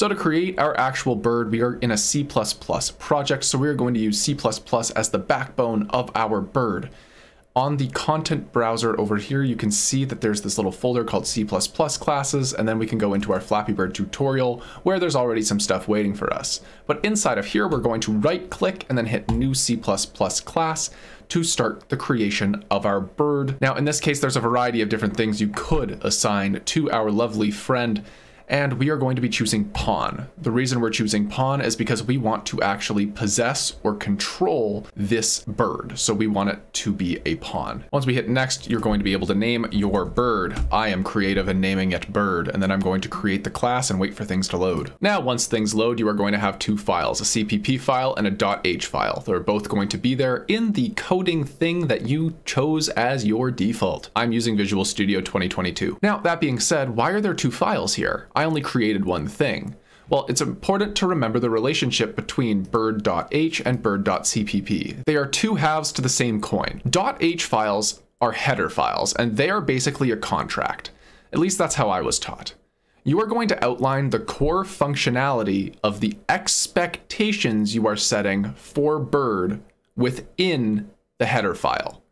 So to create our actual bird, we are in a C++ project, so we are going to use C++ as the backbone of our bird. On the content browser over here, you can see that there's this little folder called C++ classes, and then we can go into our Flappy Bird tutorial where there's already some stuff waiting for us. But inside of here, we're going to right click and then hit new C++ class to start the creation of our bird. Now, in this case, there's a variety of different things you could assign to our lovely friend and we are going to be choosing pawn. The reason we're choosing pawn is because we want to actually possess or control this bird. So we want it to be a pawn. Once we hit next, you're going to be able to name your bird. I am creative in naming it bird, and then I'm going to create the class and wait for things to load. Now, once things load, you are going to have two files, a CPP file and a .h file. They're both going to be there in the coding thing that you chose as your default. I'm using Visual Studio 2022. Now, that being said, why are there two files here? I only created one thing. Well, it's important to remember the relationship between bird.h and bird.cpp. They are two halves to the same coin. .h files are header files, and they are basically a contract. At least that's how I was taught. You are going to outline the core functionality of the expectations you are setting for bird within the header file.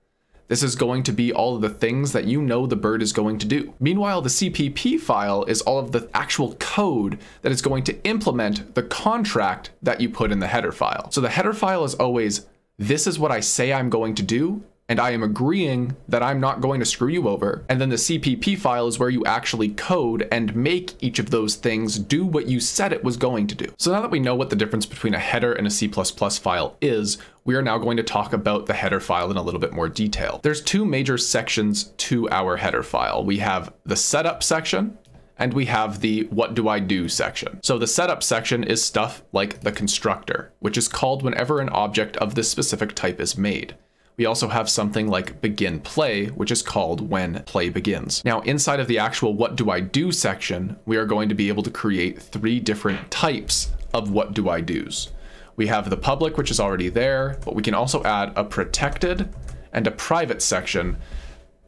This is going to be all of the things that you know the bird is going to do. Meanwhile, the CPP file is all of the actual code that is going to implement the contract that you put in the header file. So the header file is always, this is what I say I'm going to do, and I am agreeing that I'm not going to screw you over. And then the CPP file is where you actually code and make each of those things do what you said it was going to do. So now that we know what the difference between a header and a C++ file is, we are now going to talk about the header file in a little bit more detail. There's two major sections to our header file. We have the setup section, and we have the what do I do section. So the setup section is stuff like the constructor, which is called whenever an object of this specific type is made. We also have something like begin play, which is called when play begins. Now inside of the actual what do I do section, we are going to be able to create three different types of what do I do's. We have the public, which is already there, but we can also add a protected and a private section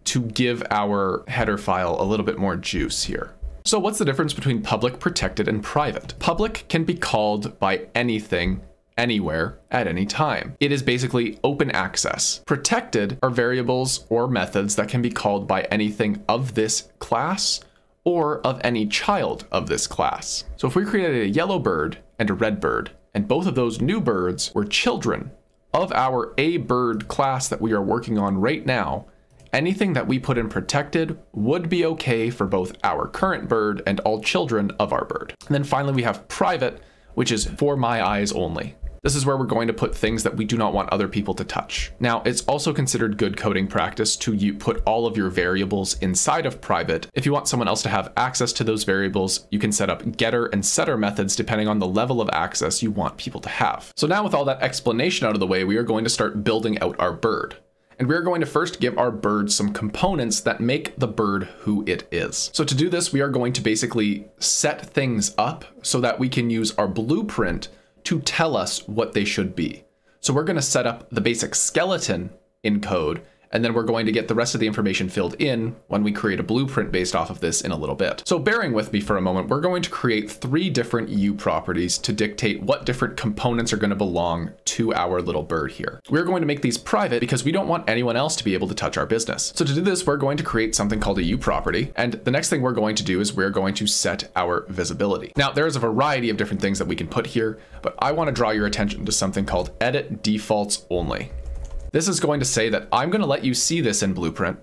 to give our header file a little bit more juice here. So what's the difference between public, protected, and private? Public can be called by anything anywhere at any time. It is basically open access. Protected are variables or methods that can be called by anything of this class or of any child of this class. So if we created a yellow bird and a red bird, and both of those new birds were children of our A bird class that we are working on right now, anything that we put in protected would be okay for both our current bird and all children of our bird. And then finally we have private, which is for my eyes only. This is where we're going to put things that we do not want other people to touch. Now, it's also considered good coding practice to you put all of your variables inside of private. If you want someone else to have access to those variables, you can set up getter and setter methods depending on the level of access you want people to have. So now with all that explanation out of the way, we are going to start building out our bird. And we're going to first give our bird some components that make the bird who it is. So to do this, we are going to basically set things up so that we can use our blueprint to tell us what they should be. So we're going to set up the basic skeleton in code and then we're going to get the rest of the information filled in when we create a blueprint based off of this in a little bit. So bearing with me for a moment, we're going to create three different U properties to dictate what different components are going to belong to our little bird here. We're going to make these private because we don't want anyone else to be able to touch our business. So to do this, we're going to create something called a U property. And the next thing we're going to do is we're going to set our visibility. Now there is a variety of different things that we can put here, but I want to draw your attention to something called edit defaults only. This is going to say that I'm going to let you see this in Blueprint,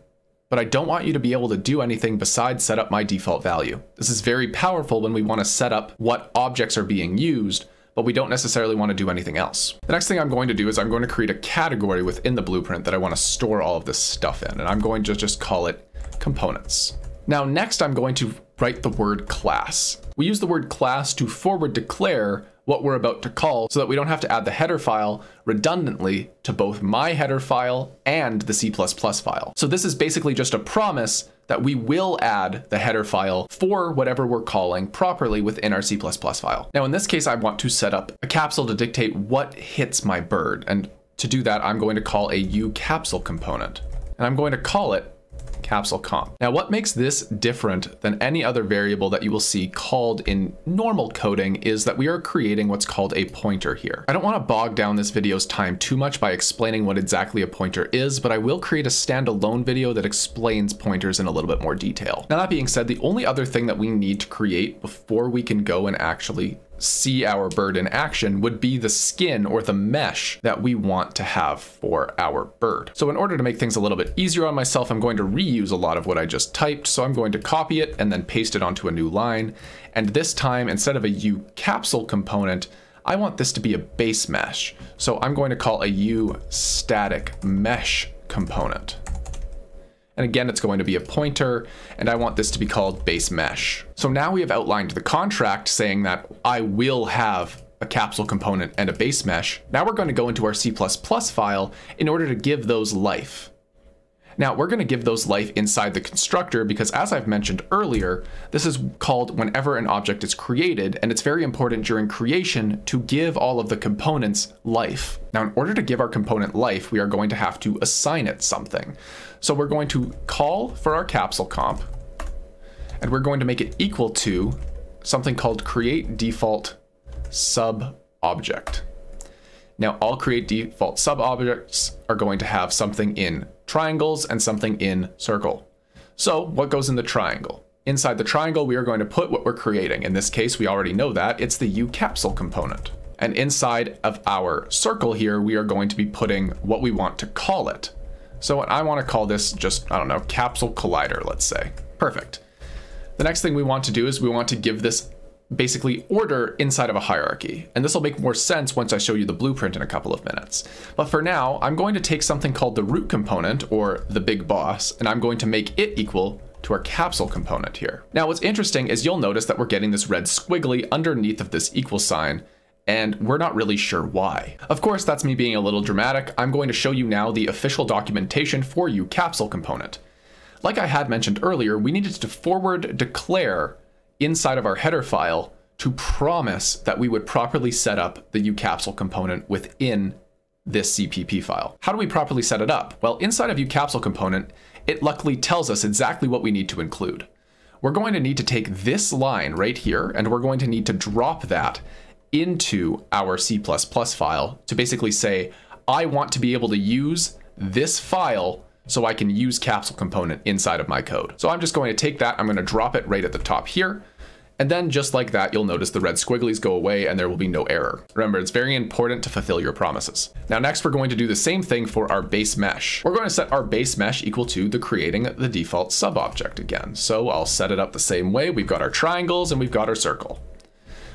but I don't want you to be able to do anything besides set up my default value. This is very powerful when we want to set up what objects are being used, but we don't necessarily want to do anything else. The next thing I'm going to do is I'm going to create a category within the blueprint that I want to store all of this stuff in, and I'm going to just call it components. Now, next I'm going to write the word class. We use the word class to forward declare what we're about to call so that we don't have to add the header file redundantly to both my header file and the C++ file. So this is basically just a promise that we will add the header file for whatever we're calling properly within our C++ file. Now in this case, I want to set up a capsule to dictate what hits my bird. And to do that, I'm going to call a uCapsule component. And I'm going to call it capsule comp. Now what makes this different than any other variable that you will see called in normal coding is that we are creating what's called a pointer here. I don't want to bog down this video's time too much by explaining what exactly a pointer is, but I will create a standalone video that explains pointers in a little bit more detail. Now that being said, the only other thing that we need to create before we can go and actually see our bird in action would be the skin or the mesh that we want to have for our bird. So in order to make things a little bit easier on myself, I'm going to reuse a lot of what I just typed. So I'm going to copy it and then paste it onto a new line. And this time, instead of a U capsule component, I want this to be a base mesh. So I'm going to call a U static mesh component. And again, it's going to be a pointer, and I want this to be called base mesh. So now we have outlined the contract saying that I will have a capsule component and a base mesh. Now we're going to go into our C++ file in order to give those life. Now we're going to give those life inside the constructor because as I've mentioned earlier, this is called whenever an object is created and it's very important during creation to give all of the components life. Now in order to give our component life, we are going to have to assign it something. So we're going to call for our capsule comp and we're going to make it equal to something called create default sub object. Now all create default sub objects are going to have something in triangles and something in circle. So what goes in the triangle? Inside the triangle, we are going to put what we're creating. In this case, we already know that it's the U capsule component. And inside of our circle here, we are going to be putting what we want to call it. So I want to call this just, I don't know, capsule collider, let's say. Perfect. The next thing we want to do is we want to give this basically order inside of a hierarchy. And this will make more sense once I show you the blueprint in a couple of minutes. But for now, I'm going to take something called the root component or the big boss, and I'm going to make it equal to our capsule component here. Now what's interesting is you'll notice that we're getting this red squiggly underneath of this equal sign, and we're not really sure why. Of course, that's me being a little dramatic. I'm going to show you now the official documentation for U capsule component. Like I had mentioned earlier, we needed to forward declare inside of our header file to promise that we would properly set up the uCapsule component within this CPP file. How do we properly set it up? Well, inside of uCapsule component, it luckily tells us exactly what we need to include. We're going to need to take this line right here, and we're going to need to drop that into our C++ file to basically say, I want to be able to use this file so I can use capsule component inside of my code. So I'm just going to take that, I'm going to drop it right at the top here. And then just like that, you'll notice the red squigglies go away and there will be no error. Remember, it's very important to fulfill your promises. Now next, we're going to do the same thing for our base mesh. We're going to set our base mesh equal to the creating the default sub object again. So I'll set it up the same way. We've got our triangles and we've got our circle.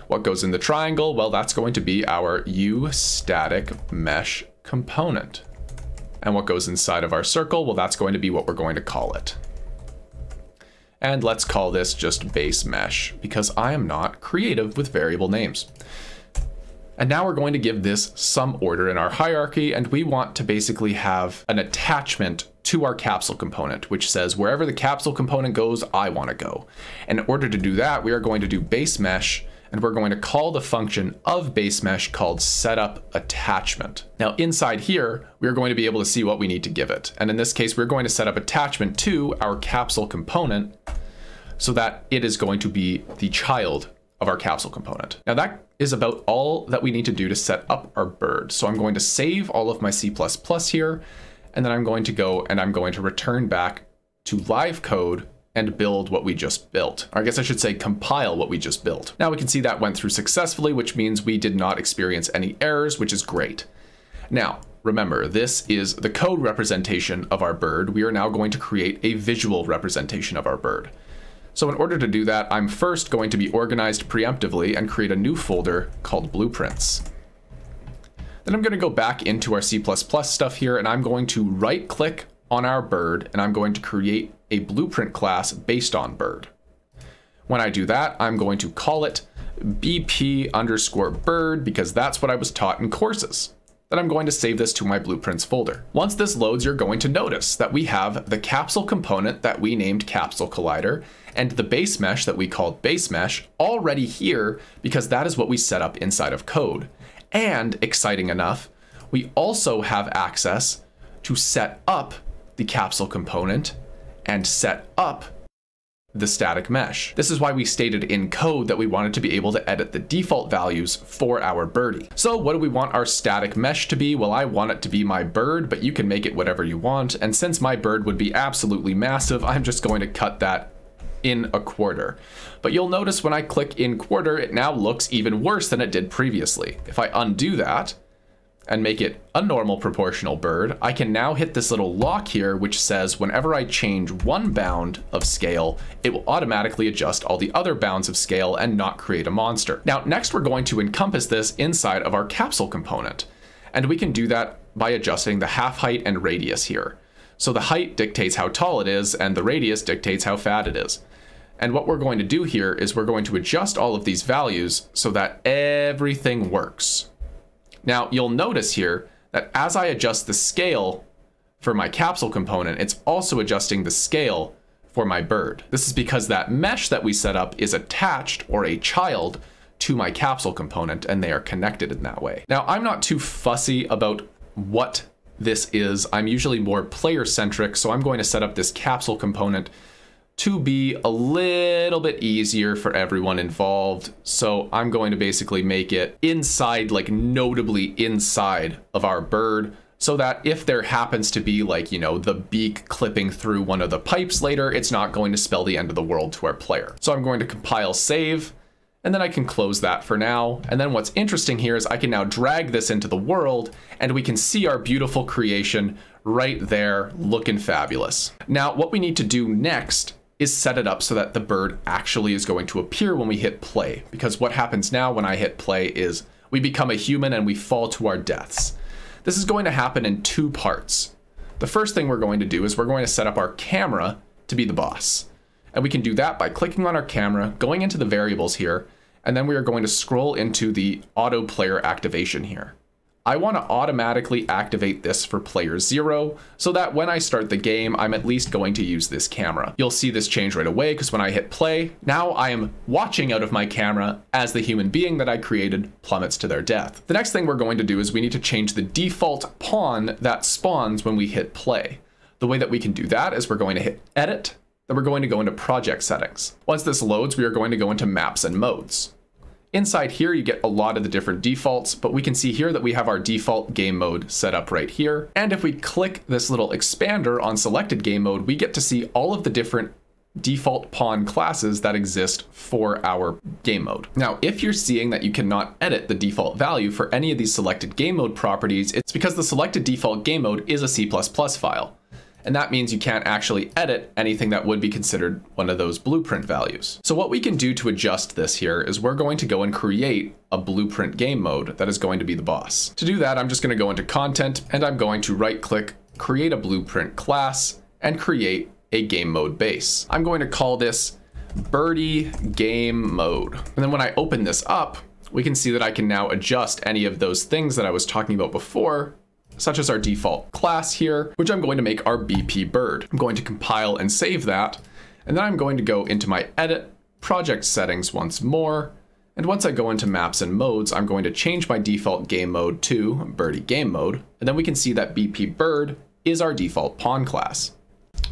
What goes in the triangle? Well, that's going to be our U static mesh component. And what goes inside of our circle, well, that's going to be what we're going to call it. And let's call this just base mesh because I am not creative with variable names. And now we're going to give this some order in our hierarchy, and we want to basically have an attachment to our capsule component, which says wherever the capsule component goes, I want to go. In order to do that, we are going to do base mesh and we're going to call the function of base mesh called setup attachment. Now inside here, we're going to be able to see what we need to give it. And in this case, we're going to set up attachment to our capsule component so that it is going to be the child of our capsule component. Now that is about all that we need to do to set up our bird. So I'm going to save all of my C++ here, and then I'm going to go and I'm going to return back to live code and build what we just built. Or I guess I should say compile what we just built. Now we can see that went through successfully, which means we did not experience any errors, which is great. Now, remember, this is the code representation of our bird. We are now going to create a visual representation of our bird. So in order to do that, I'm first going to be organized preemptively and create a new folder called blueprints. Then I'm going to go back into our C++ stuff here and I'm going to right click on our bird and I'm going to create a blueprint class based on bird. When I do that, I'm going to call it bp underscore bird because that's what I was taught in courses. Then I'm going to save this to my blueprints folder. Once this loads, you're going to notice that we have the capsule component that we named capsule collider and the base mesh that we called base mesh already here because that is what we set up inside of code. And exciting enough, we also have access to set up the capsule component and set up the static mesh. This is why we stated in code that we wanted to be able to edit the default values for our birdie. So what do we want our static mesh to be? Well, I want it to be my bird, but you can make it whatever you want. And since my bird would be absolutely massive, I'm just going to cut that in a quarter. But you'll notice when I click in quarter, it now looks even worse than it did previously. If I undo that, and make it a normal proportional bird, I can now hit this little lock here, which says whenever I change one bound of scale, it will automatically adjust all the other bounds of scale and not create a monster. Now, next we're going to encompass this inside of our capsule component. And we can do that by adjusting the half height and radius here. So the height dictates how tall it is, and the radius dictates how fat it is. And what we're going to do here is we're going to adjust all of these values so that everything works. Now you'll notice here that as I adjust the scale for my capsule component, it's also adjusting the scale for my bird. This is because that mesh that we set up is attached or a child to my capsule component and they are connected in that way. Now I'm not too fussy about what this is. I'm usually more player centric, so I'm going to set up this capsule component to be a little bit easier for everyone involved. So I'm going to basically make it inside, like notably inside of our bird so that if there happens to be like, you know, the beak clipping through one of the pipes later, it's not going to spell the end of the world to our player. So I'm going to compile save, and then I can close that for now. And then what's interesting here is I can now drag this into the world and we can see our beautiful creation right there looking fabulous. Now, what we need to do next is set it up so that the bird actually is going to appear when we hit play. Because what happens now when I hit play is we become a human and we fall to our deaths. This is going to happen in two parts. The first thing we're going to do is we're going to set up our camera to be the boss. And we can do that by clicking on our camera, going into the variables here, and then we are going to scroll into the auto player activation here. I want to automatically activate this for player zero so that when I start the game, I'm at least going to use this camera. You'll see this change right away because when I hit play, now I am watching out of my camera as the human being that I created plummets to their death. The next thing we're going to do is we need to change the default pawn that spawns when we hit play. The way that we can do that is we're going to hit edit, then we're going to go into project settings. Once this loads, we are going to go into maps and modes. Inside here, you get a lot of the different defaults, but we can see here that we have our default game mode set up right here. And if we click this little expander on selected game mode, we get to see all of the different default pawn classes that exist for our game mode. Now, if you're seeing that you cannot edit the default value for any of these selected game mode properties, it's because the selected default game mode is a C++ file and that means you can't actually edit anything that would be considered one of those blueprint values. So what we can do to adjust this here is we're going to go and create a blueprint game mode that is going to be the boss. To do that, I'm just going to go into content and I'm going to right click, create a blueprint class and create a game mode base. I'm going to call this birdie game mode. And then when I open this up, we can see that I can now adjust any of those things that I was talking about before such as our default class here, which I'm going to make our BP bird. I'm going to compile and save that, and then I'm going to go into my edit project settings once more, and once I go into maps and modes, I'm going to change my default game mode to birdie game mode, and then we can see that BP bird is our default pawn class.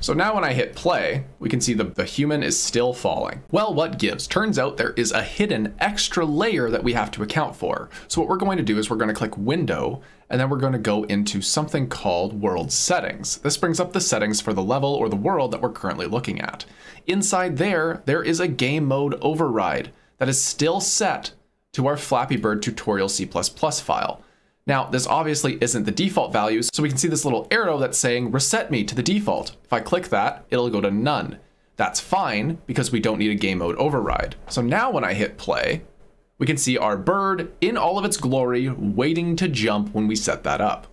So now when I hit play, we can see the, the human is still falling. Well, what gives? Turns out there is a hidden extra layer that we have to account for. So what we're going to do is we're going to click window and then we're going to go into something called world settings. This brings up the settings for the level or the world that we're currently looking at. Inside there, there is a game mode override that is still set to our Flappy Bird tutorial C++ file. Now, this obviously isn't the default value, so we can see this little arrow that's saying reset me to the default. If I click that, it'll go to none. That's fine because we don't need a game mode override. So now when I hit play, we can see our bird in all of its glory waiting to jump when we set that up.